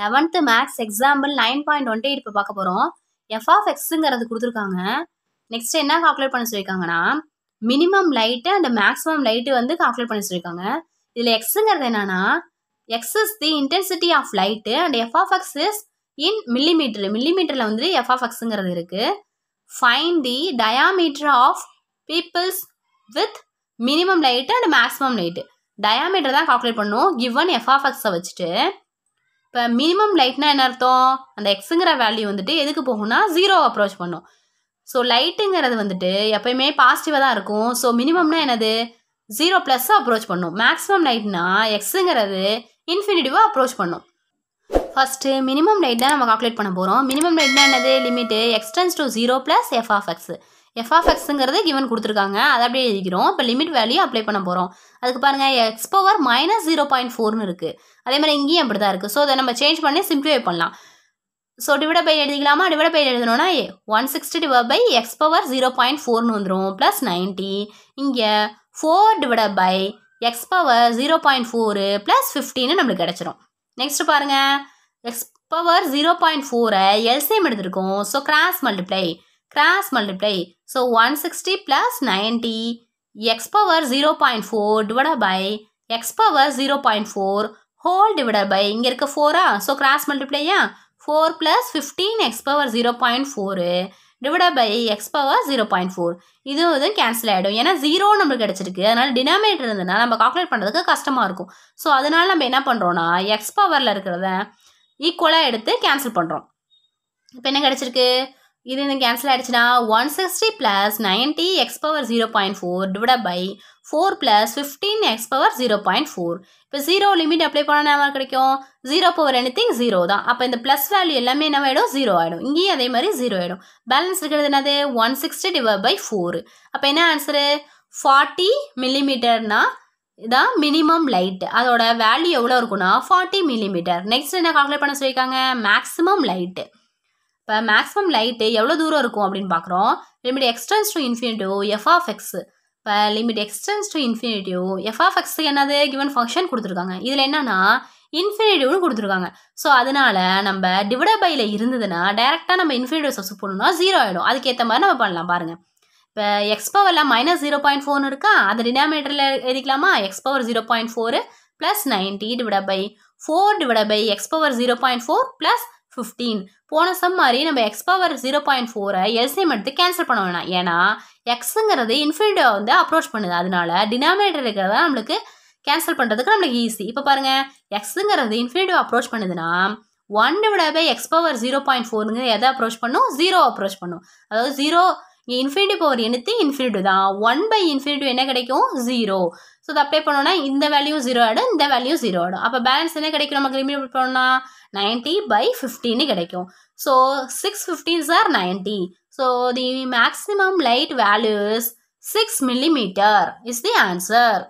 Eleventh maths example nine point one eight இப்போ பார்க்க போகிறோம் எஃப் ஆஃப் எக்ஸுங்கிறது கொடுத்துருக்காங்க. நெக்ஸ்ட் என்ன கால்குலேட் பண்ண சொல்லியிருக்காங்கன்னா minimum light and maximum light வந்து கால்குலேட் பண்ண சொல்லியிருக்காங்க. இதில் எக்ஸுங்கிறது என்னன்னா x is the intensity of light and f of x is in millimetre மில்லிமீட்டரில் வந்து எஃப் ஆஃப் எக்ஸுங்கிறது இருக்குது fine the diameter of peoples with minimum light and maximum light diameter தான் கால்குலேட் பண்ணும். கிவன் எஃப் ஆஃப் எக்ஸை வச்சுட்டு. இப்போ minimum லைட்னா என்ன அர்த்தம்? அந்த எக்ஸுங்கிற வேல்யூ வந்துட்டு எதுக்கு போகும்னா ஜீரோ அப்ரோச் பண்ணும். ஸோ லைட்டுங்கிறது வந்துட்டு எப்பயுமே பாசிட்டிவாக தான் இருக்கும். ஸோ மினிமம்னா என்னது? ஜீரோ ப்ளஸ் அப்ரோச் பண்ணும். மேக்ஸிமம் லைட்னா எக்ஸுங்கிறது இன்ஃபினிட்டிவாக அப்ரோச் பண்ணும். ஃபஸ்ட்டு மினிமம் லைட் தான் நம்ம கால்குலேட் பண்ண போகிறோம் மினிமம் லைட்னா என்னது? Limit x tends to zero plus f of x f of எக்ஸுங்கிறது given கொடுத்துருக்காங்க. அதை அப்படியே எழுதிக்கிறோம். இப்போ லிமிட் வேல்யூ அப்ளை பண்ண போகிறோம் அதுக்கு பாருங்கள் x power minus zero point ஃபோர்னு இருக்குது அதே மாதிரி இங்கேயும் அப்படி தான் இருக்குது ஸோ அதை நம்ம சேஞ்ச் பண்ணி சிம்ப்ளிஃபை பண்ணலாம். ஸோ டிவிட பை எழுதிக்கலாமா? டிவிட பை எழுதணும்னா one sixty divide by x power zero point ஃபோர்னு வந்துடும் ப்ளஸ் நைன்ட்டி இங்கே four divide by x power zero point four plus ஃபிஃப்டின்னு நம்மளுக்கு கிடச்சிரும். நெக்ஸ்ட் பாருங்கள் எக்ஸ் பவர் ஜீரோ பாயிண்ட் ஃபோரை எல்சிஎம் எடுத்திருக்கோம். So cross multiply cross multiply so one sixty plus x x power zero point four divide by x power zero point four whole by இங்கே இருக்க ஃபோரா so cross மல்டிப்ளையா four plus fifteen x power zero power four divide by x power zero point four இதுவும் இதுவும் cancel ஆகிடும் ஏன்னா zero நம்மளுக்கு கிடச்சிருக்கு. அதனால் denominator இருந்ததுனா நம்ம கால்குலேட் பண்ணுறதுக்கு கஷ்டமாக இருக்கும். ஸோ அதனால் நம்ம என்ன பண்ணுறோன்னா எக்ஸ் பவரில் இருக்கிறத ஈக்குவலாக எடுத்து கேன்சல் பண்ணுறோம் இப்போ என்ன கிடச்சிருக்கு? இது இந்த கேன்சல் ஆகிடுச்சுன்னா one sixty plus ninety x power zero point four divide by four plus fifteen x power zero point four இப்போ ஜீரோ லிமிட் அப்ளை பண்ணால் என்ன கிடைக்கும்? Zero power anything zero தான். அப்போ இந்த ப்ளஸ் வேல்யூ எல்லாமே என்ன ஆகிடும் ஜீரோ ஆகிடும் இங்கேயும் அதே மாதிரி ஜீரோ ஆகிடும் பேலன்ஸ் இருக்கிறது என்னது? One sixty divide by four அப்போ என்ன ஆன்சரு ஃபார்ட்டி மில்லிமீட்டர்னா இதான் மினிமம் லைட் அதோட வேல்யூ எவ்வளோ இருக்குன்னா ஃபார்ட்டி மில்லிமீட்டர் நெக்ஸ்ட் என்ன கால்குலேட் பண்ண சொல்லியிருக்காங்க? மேக்ஸிமம் லைட்டு இப்போ மேக்ஸிமம் லைட்டு எவ்வளோ தூரம் இருக்கும் அப்படின்னு பார்க்குறோம் limit x tends to infinitive f of x இப்போ limit x tends to infinitive f of என்னது? கிவன் ஃபங்க்ஷன் கொடுத்துருக்காங்க. இதில் என்னன்னா இன்ஃபினிட்டிவ்னு கொடுத்துருக்காங்க. ஸோ அதனால நம்ம டிவைட் பையில் இருந்ததுன்னா டேரெக்டாக நம்ம இன்ஃபினிட்டிவ் சப்ஸ் பண்ணணும்னா ஜீரோ ஆகிடும் அதுக்கேற்ற மாதிரி நம்ம பண்ணலாம் பாருங்கள் இப்போ எக்ஸ் பவரில் மைனஸ் ஜீரோ பாயிண்ட் ஃபோர்னு இருக்கா? அது டினாமினேட்டரில் எழுதிக்கலாமா? X power zero point four plus ninety divide by four divide by x power zero point four plus fifteen போன சம் மாதிரி நம்ம எக்ஸ் பவர் ஜீரோ பாயிண்ட் ஃபோரை எல்சிஎம் எடுத்து கேன்சல் பண்ண வேணாம். ஏன்னா எக்ஸுங்கிறது இன்ஃபினிட்டியை வந்து அப்ரோச் பண்ணுது. அதனால டினாமினேட்டர் இருக்கிறத நம்மளுக்கு கேன்சல் பண்ணுறதுக்கு நம்மளுக்கு ஈஸி இப்போ பாருங்கள் எக்ஸுங்கிறது இன்ஃபினிட்டிவ் அப்ரோச் பண்ணுதுன்னா one divide by x power zero point ஃபோருங்கிறது எதை அப்ரோச் பண்ணும்? ஜீரோ அப்ரோச் பண்ணும். அதாவது ஜீரோ இங்கே இன்ஃபினிட்டி பவர் எனத்து இன்ஃபினிட்டி தான். ஒன் பை இன்ஃபினிட்டி என்ன கிடைக்கும்? ஜீரோ ஸோ இதை அப்ளை பண்ணோன்னா இந்த வேல்யூ ஜீரோ ஆகிடும் இந்த வேல்யூ ஜீரோ ஆகிடும் அப்போ பேலன்ஸ் என்ன கிடைக்கும்? நமக்கு லிமிட் பண்ணோம்னா நைன்ட்டி பை ஃபிஃப்டின்னு கிடைக்கும். So six fifteens or ninety so the maximum light values six millimetre is the answer